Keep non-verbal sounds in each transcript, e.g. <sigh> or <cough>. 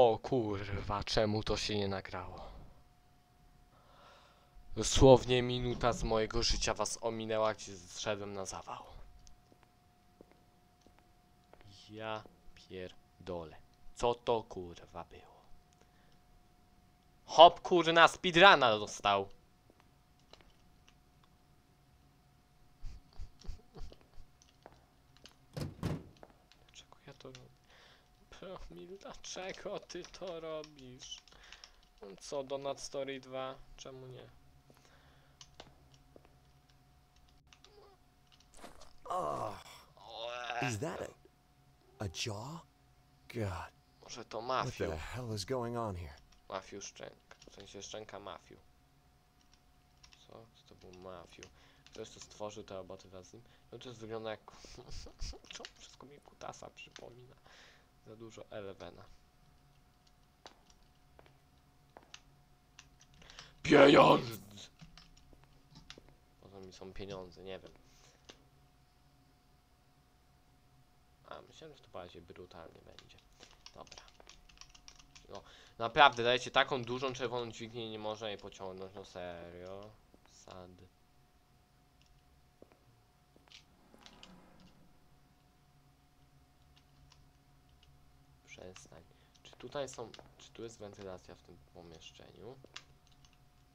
O kurwa, czemu to się nie nagrało? Dosłownie minuta z mojego życia was ominęła, gdzie zszedłem na zawał. Ja pierdolę. Co to kurwa było? Hop kurna speedruna dostał. Dlaczego ja to? Promil, dlaczego ty to robisz? No Co, Donut Story 2? Czemu nie? Oh, is that a a jaw? God, Może to what Mafiu. the hell is going on here? Mafiu szczęka. W sensie szczęka Mafiu. Co? Co to był Mafiu? Ktoś to stworzył te roboty wraz z nim. No to jest wygląda jak... Czemu <laughs> wszystko mi kutasa przypomina? Za dużo Elevena. Pieniądze! Poza mi są pieniądze, nie wiem. A, myślałem, że to bardziej brutalnie będzie. Dobra. No, naprawdę, dajcie taką dużą czerwoną dźwignię nie można jej pociągnąć, no serio. Sad. Przestań. Czy tutaj są, czy tu jest wentylacja w tym pomieszczeniu?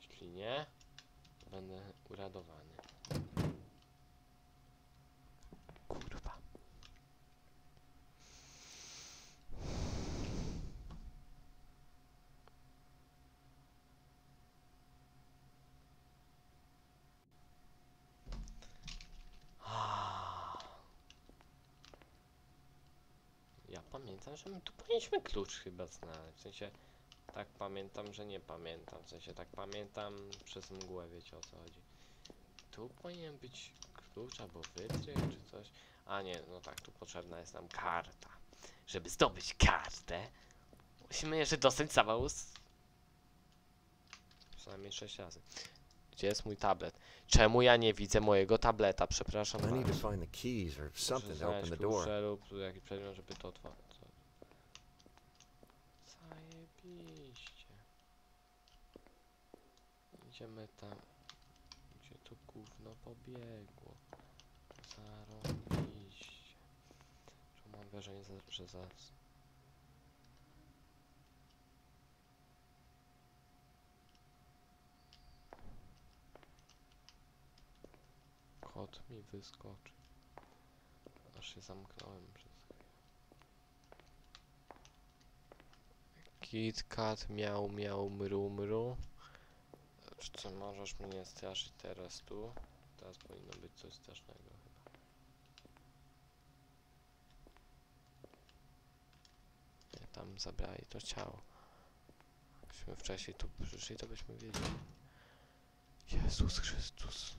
Jeśli nie, będę uradowany. Kurwa. Ah. Ja pamiętam, że my tu powinniśmy klucz chyba znaleźć. W sensie, tak pamiętam, że nie pamiętam. W sensie, tak pamiętam przez mgłę, wiecie o co chodzi. Tu powinien być klucz albo wytrych czy coś. A nie, no tak, tu potrzebna jest nam karta. Żeby zdobyć kartę, musimy jeszcze dostać zawał z... Przynajmniej 6 razy. Gdzie jest mój tablet? Czemu ja nie widzę mojego tableta? Przepraszam bardzo. Muszę znaleźć klucze lub jakiś przedmiot, żeby to otworzyć. Idziemy tam, gdzie to gówno pobiegło. Zarobiście. Że mam wrażenie, że zaraz... Kot mi wyskoczy. Aż się zamknąłem przez chwilę. KitKat miał miał mru mru. Co możesz mnie straszyć teraz tu? Teraz powinno być coś strasznego chyba. Nie, tam zabrali to ciało. Jakbyśmy wcześniej tu przyszli, to byśmy wiedzieli. Jezus Chrystus.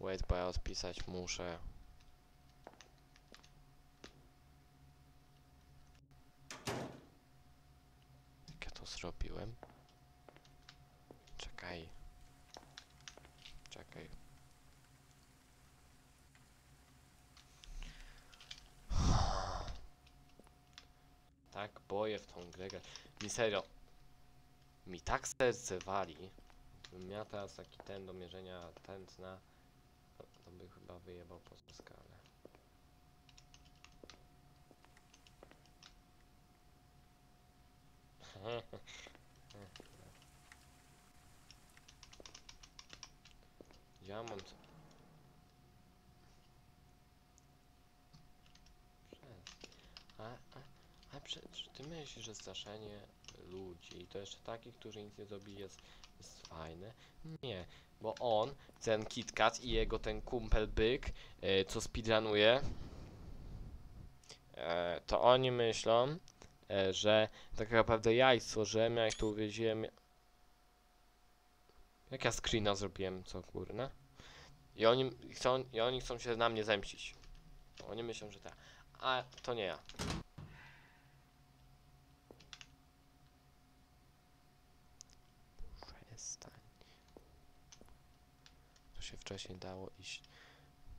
Wait, bo ja odpisać muszę. Jak ja to zrobiłem? Czekaj. Czekaj. Tak boję w tą grę. Mi serio. Mi tak serce wali. Bym miał teraz taki ten do mierzenia tętna. To, to by chyba wyjebał poza skalę. <laughs> Diamont. Przez. A, a, a prze, czy ty myślisz, że straszenie ludzi, i to jeszcze takich, którzy nic nie zrobili, jest, jest fajne? Nie, bo on, ten KitKat i jego ten kumpel byk, e, co speedrunuje, e, to oni myślą, e, że tak naprawdę ja ich stworzyłem, ja ich tu uwiedziłem. Jak ja screena zrobiłem, co kurna? I oni chcą, i oni chcą się na mnie zemścić. Oni myślą, że tak. A to nie ja. Przestań. To się wcześniej dało iść.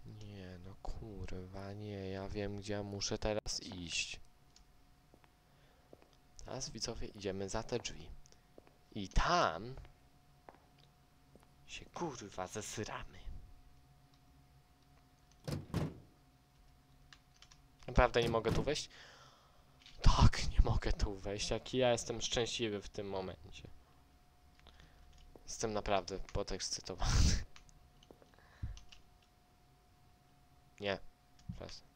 Nie, no kurwa, nie, ja wiem gdzie ja muszę teraz iść. Teraz widzowie idziemy za te drzwi. I tam się kurwa zesramy. Naprawdę nie mogę tu wejść? Tak, nie mogę tu wejść. Jaki ja jestem szczęśliwy w tym momencie. Jestem naprawdę podekscytowany. <laughs> Nie. Przestań.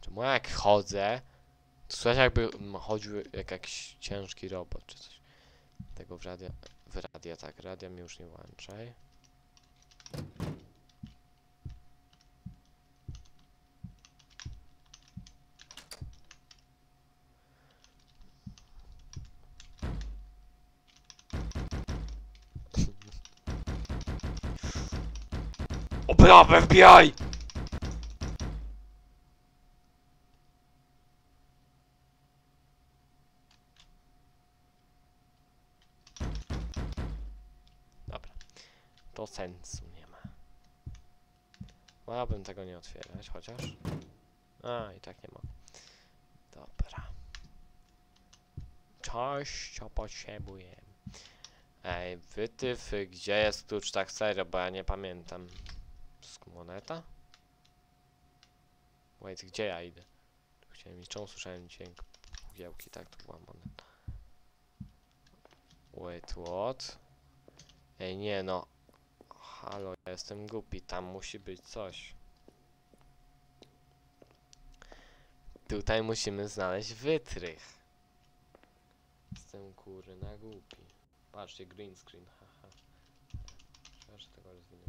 Czemu ja jak chodzę, to słyszę jakby chodził jak jakiś ciężki robot czy coś. Tego w radia, w radia tak, radia mi już nie włączaj. Obrawę wbijaj! Dobra. To sensu nie ma. Wolałbym tego nie otwierać, chociaż... A, i tak nie mogę. Dobra. Coś, co potrzebuję. Ej, wytyfy, gdzie jest klucz tak serio, bo ja nie pamiętam. Moneta? Wait, gdzie ja idę? Chciałem iść, czemu słyszałem dźwięk giełki? Tak, to była moneta. Wait, what? Ej, nie no. Halo, ja jestem głupi, tam musi być coś. Tutaj musimy znaleźć wytrych. Jestem kurna głupi. Patrzcie, green screen, haha. Trzeba, tego rozwinąć.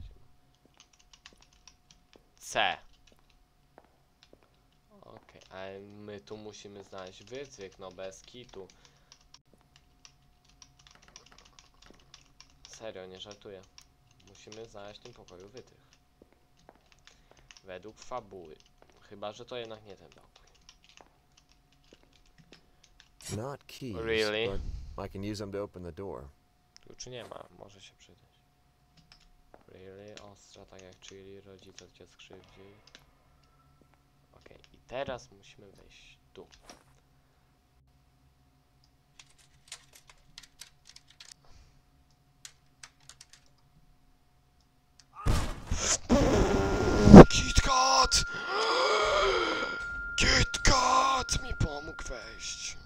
C. Okej, ale my tu musimy znaleźć wytrych, no bez kitu. Serio, nie żartuję. Musimy znaleźć w tym pokoju wytrych. Według fabuły. Chyba, że to jednak nie ten pokój. Not keys, Really? but I can use them to open the door. Kluczy nie ma, może się przydać. Really? Ostra, tak jak chili, rodzice cię skrzywdzili. Okej, i teraz musimy wejść tu. KitKat! KitKat mi pomógł wejść.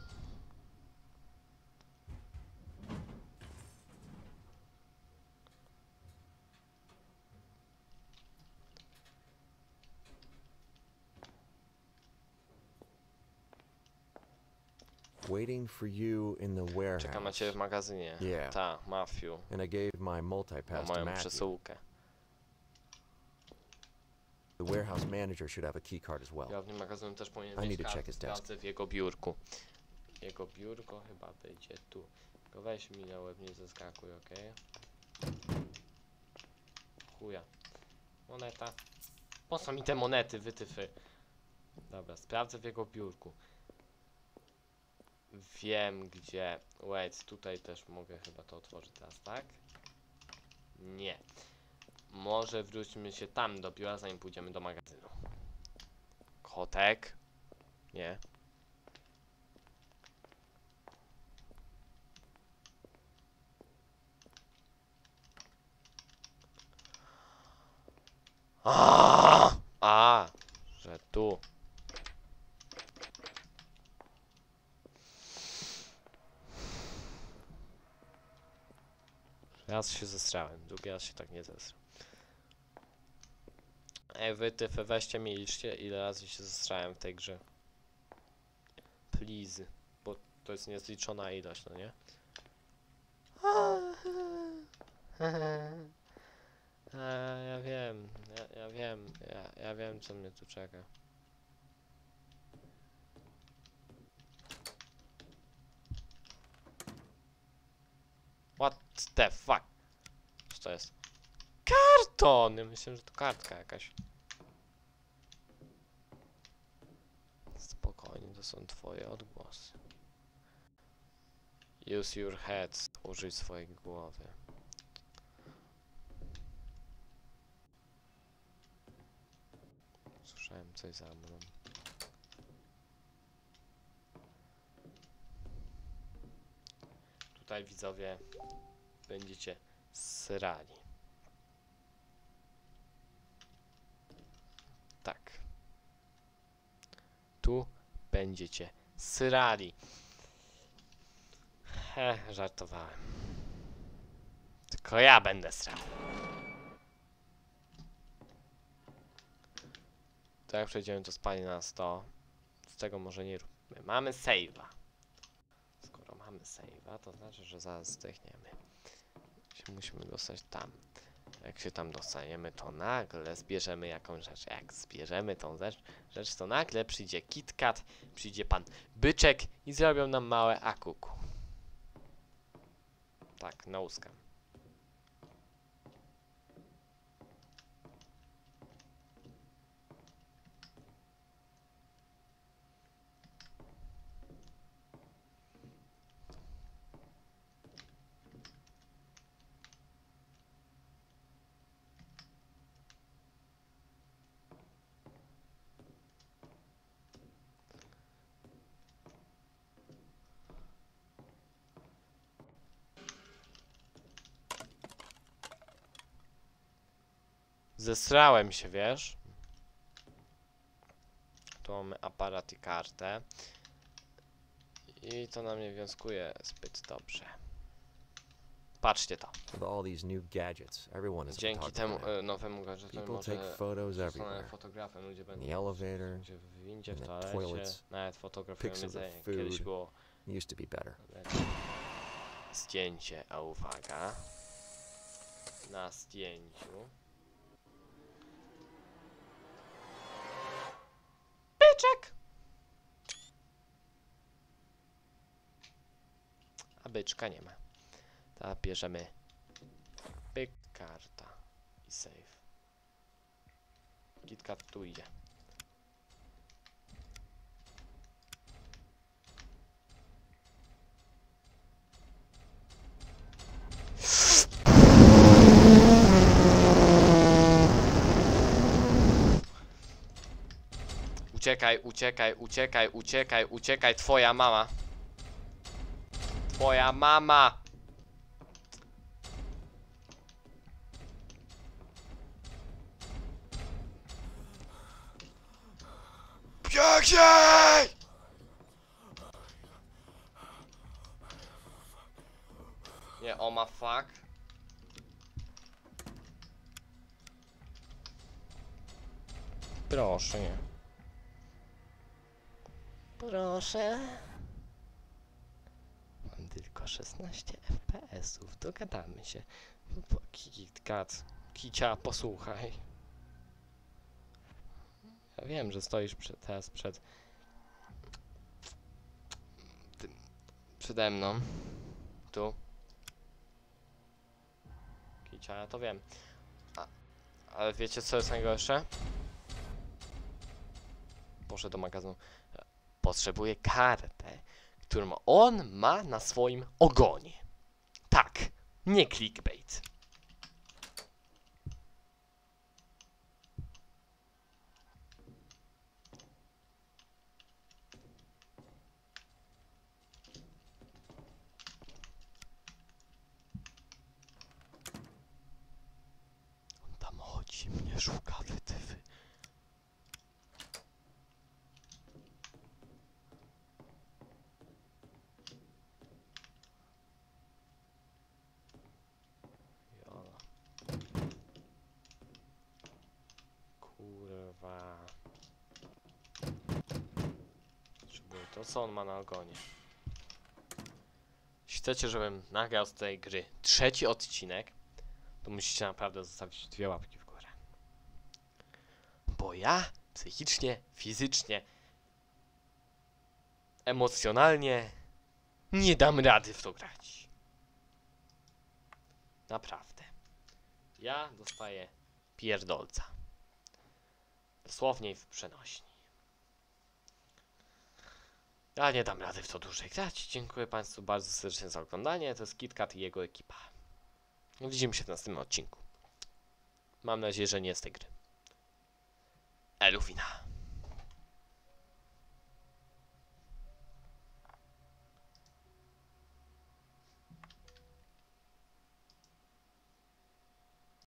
Waiting for you in the warehouse. Czekam na ciebie w magazynie. Yeah. Ta, Mafiu. And I gave my multipass to moją Matthew. przesyłkę. The warehouse manager should have a key card as well. Jawny magazyn też powinien I mieć need to check his desk. W jego biurku. Jego biurko chyba będzie tu. Tylko weź mi na łeb nie zeskakuj? Chuja. Moneta. Po co mi te monety, wytyfy? Dobra, sprawdzę w jego biurku. Wiem gdzie. Wait, tutaj też mogę chyba to otworzyć teraz, tak? Nie. Może wróćmy się tam do biura, zanim pójdziemy do magazynu. Kotek? Nie. A, a, że tu. Raz się zesrałem, drugi raz się tak nie zesrał. Ej, wy tyfy, weźcie mi liczcie, ile razy się zesrałem w tej grze. Please, bo to jest niezliczona ilość, no nie? A, ja wiem, ja, ja wiem, ja, ja wiem co mnie tu czeka. What the fuck? Co to jest? Karton! Ja Myślałem, że to kartka jakaś. Spokojnie, to są twoje odgłosy. Use your head. Użyj swojej głowy. Słyszałem coś za mną. Tutaj widzowie będziecie srali. Tak. Tu będziecie srali. He, żartowałem. Tylko ja będę srał. To jak przejdziemy do spania na 100, z tego może nie róbmy. Mamy save'a. Skoro mamy save'a, to znaczy, że zaraz zdechniemy. Się musimy dostać tam. Jak się tam dostaniemy, to nagle zbierzemy jakąś rzecz. Jak zbierzemy tą rzecz, rzecz to nagle przyjdzie KitKat, przyjdzie pan Byczek i zrobią nam małe akuku. Tak, na łuskam. Zesrałem się, wiesz? Tu mamy aparat i kartę. I to nam nie wiązkuje zbyt dobrze. Patrzcie to. Dzięki temu e, nowemu gadżetowi może zostanę fotografem. Ludzie będą the elevator, gdzie w windzie, w toalecie, nawet fotografują jedzenie. Kiedyś było used to be better. zdjęcie, a uwaga. Na zdjęciu. Byczek! A byczka nie ma. Teraz bierzemy pyk, karta i save. KitKat tu idzie. Uciekaj, uciekaj, uciekaj, uciekaj, uciekaj, twoja mama. Twoja mama. Biegnij! Nie, o ma fuck. Proszę, nie. Proszę. Mam tylko 16 FPS-ów. Dogadamy się. KitKat, Kicia, posłuchaj. Ja wiem, że stoisz przed, teraz przed tym, przede mną. Tu. Kicia, ja to wiem. A, ale wiecie co jest najgorsze? Poszedł do magazynu. Potrzebuję kartę, którą on ma na swoim ogonie. Tak, nie clickbait. On tam chodzi, mnie szuka wytywy. Jola. Kurwa. Potrzebuję to, co on ma na ogonie. Jeśli chcecie, żebym nagrał z tej gry trzeci odcinek, to musicie naprawdę zostawić dwie łapki w górę. Bo ja psychicznie, fizycznie, emocjonalnie nie dam rady w to grać. Naprawdę. Ja dostaję pierdolca. Dosłownie w przenośni. Ja nie dam rady w to dłużej grać. Dziękuję Państwu bardzo serdecznie za oglądanie. To jest KitKat i jego ekipa. Widzimy się w następnym odcinku. Mam nadzieję, że nie z tej gry. Elo. Eluwina.